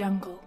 jungle.